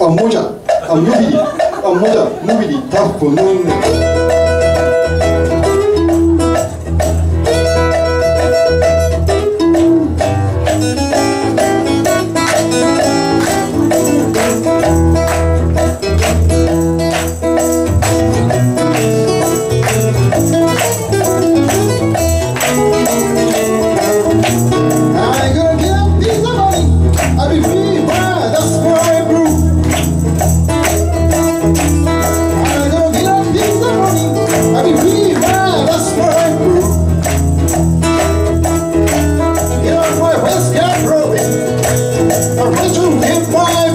아 모자. 아무 I do it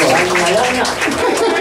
やんな